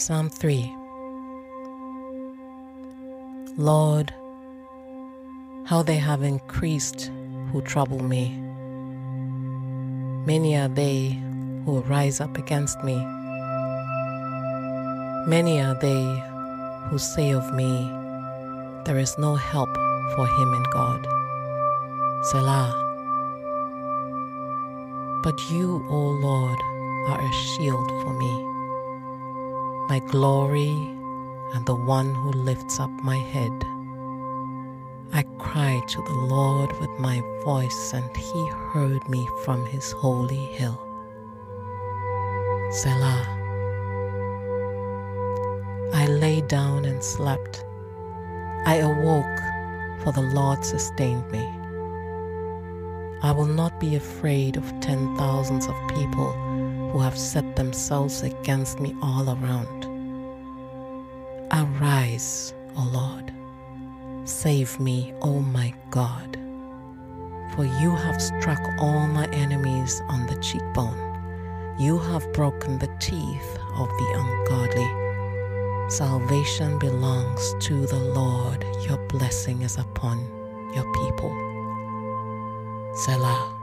Psalm 3 Lord, how they have increased who trouble me. Many are they who rise up against me. Many are they who say of me, There is no help for him in God. Selah. But you, O Lord, are a shield for me, my glory and the one who lifts up my head. I cried to the Lord with my voice, and he heard me from his holy hill. Selah. I lay down and slept. I awoke, for the Lord sustained me. I will not be afraid of ten thousands of people who have set themselves against me all around. Arise, O Lord. Save me, O my God. For you have struck all my enemies on the cheekbone. You have broken the teeth of the ungodly. Salvation belongs to the Lord. Your blessing is upon your people. Selah.